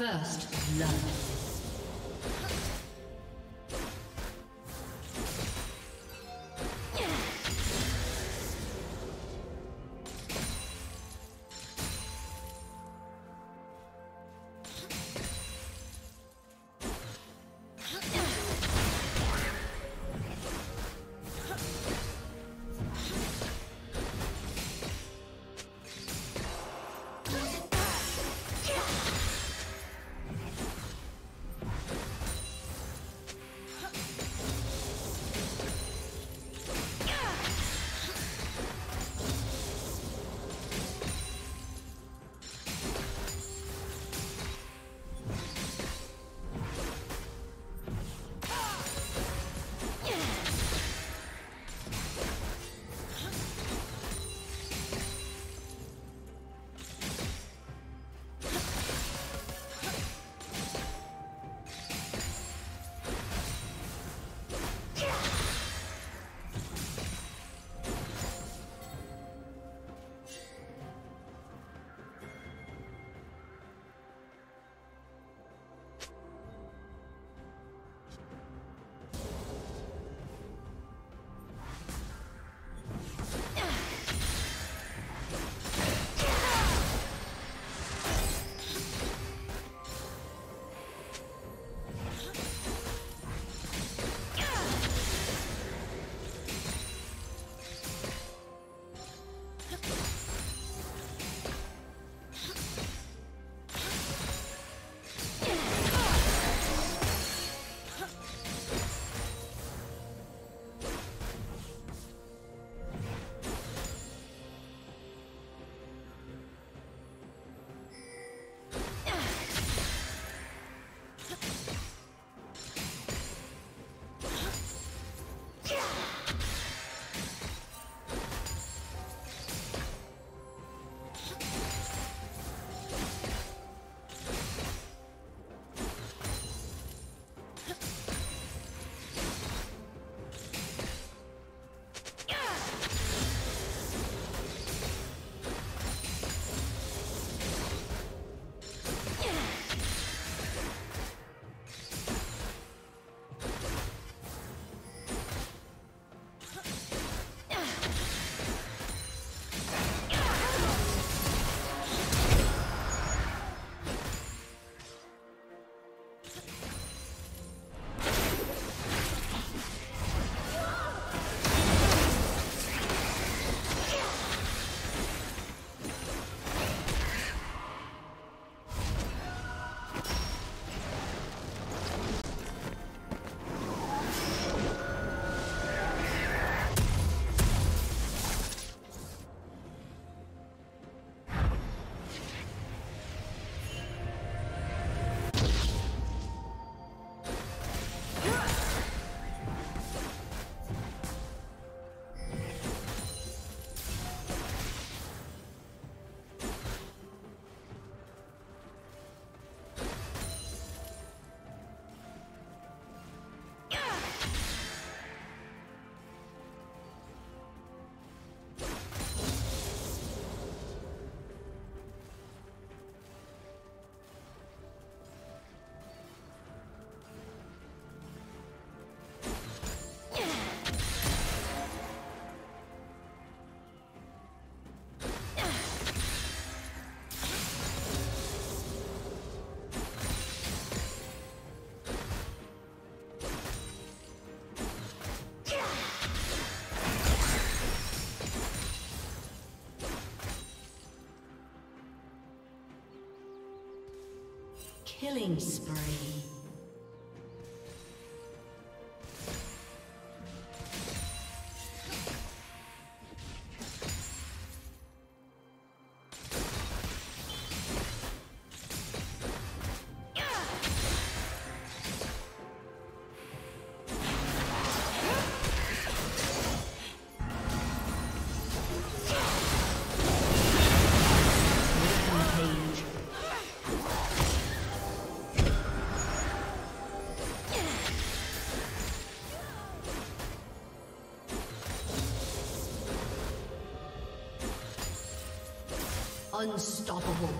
First blood. Killing spree. Unstoppable.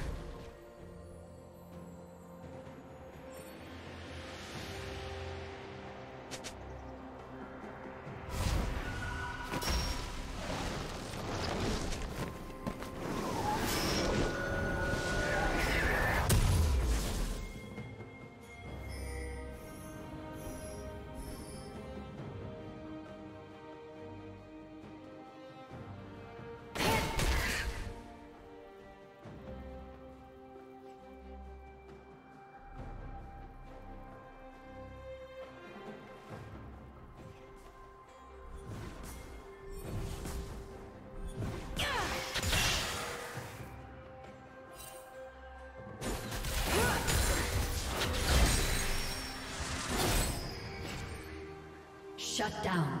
Down.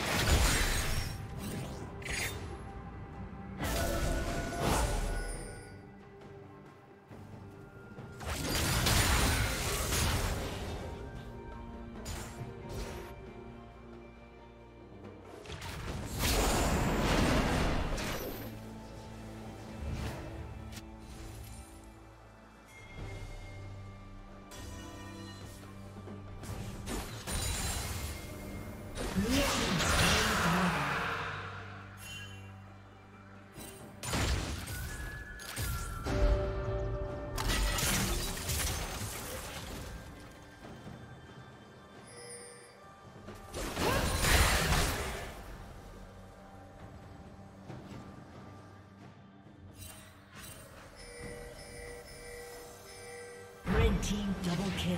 Team double kill.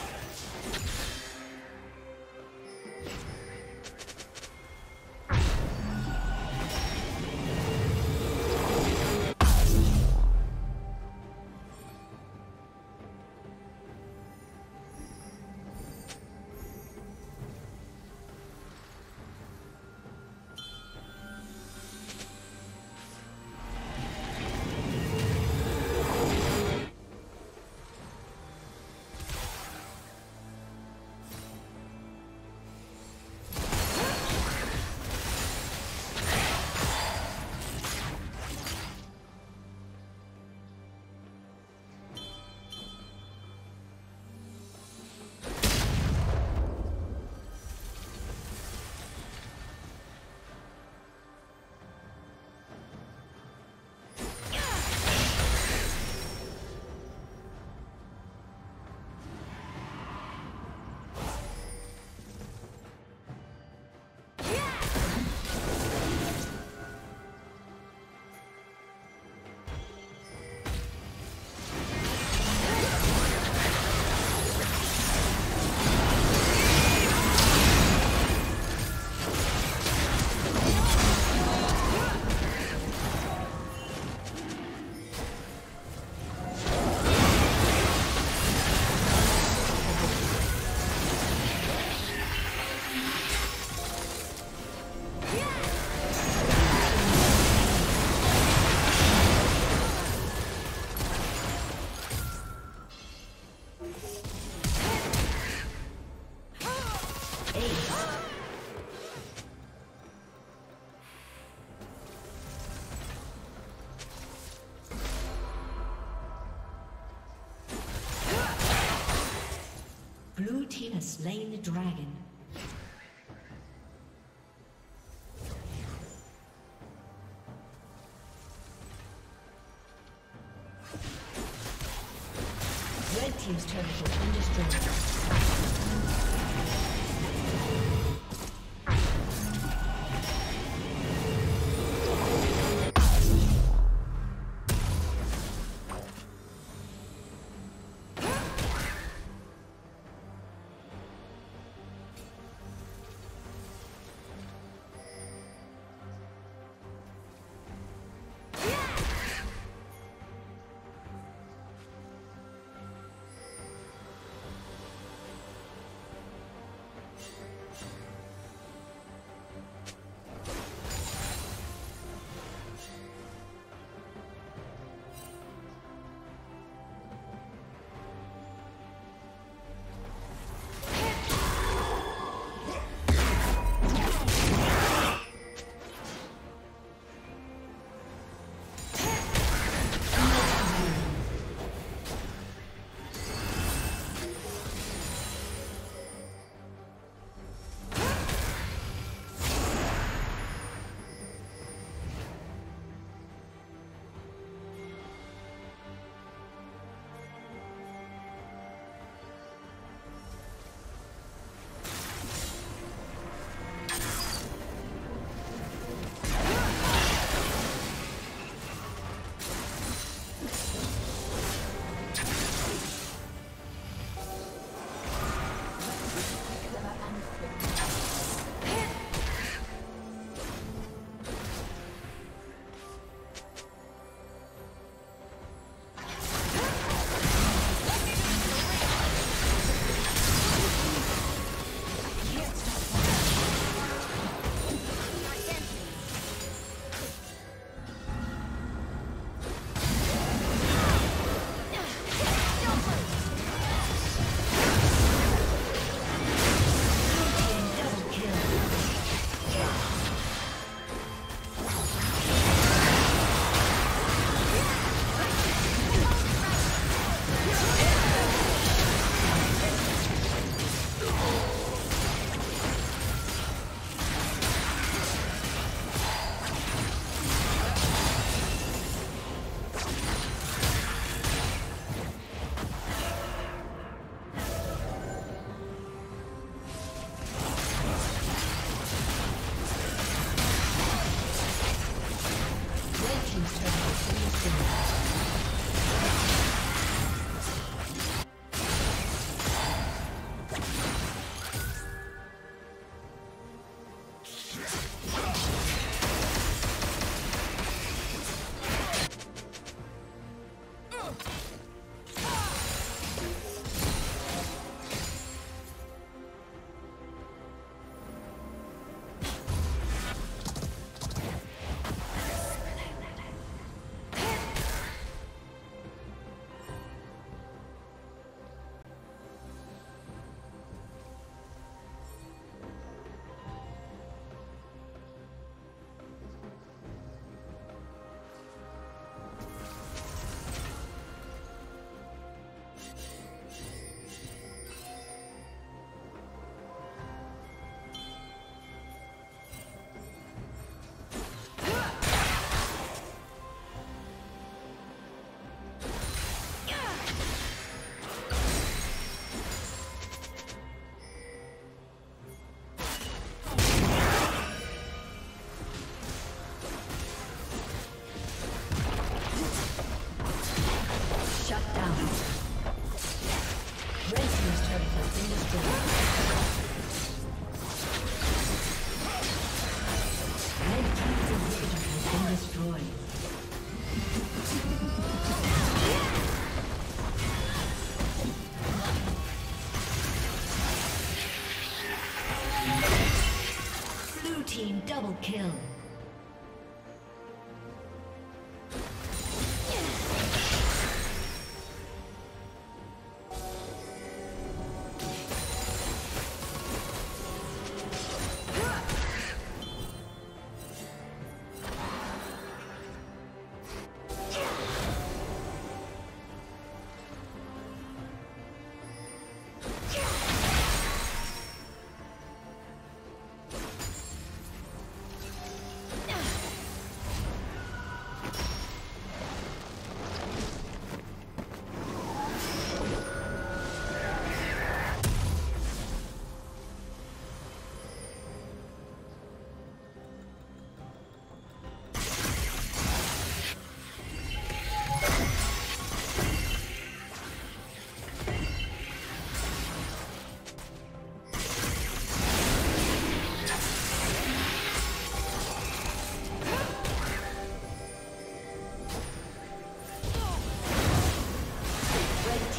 Slain the dragon.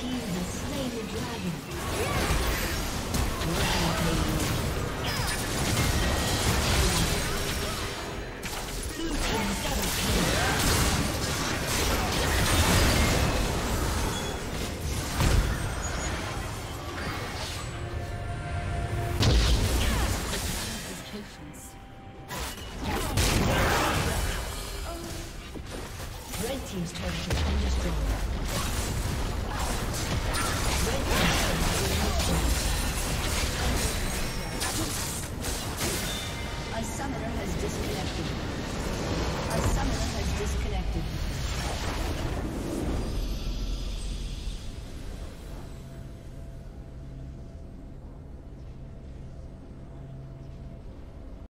team has slain the dragon. Yeah! Rampage.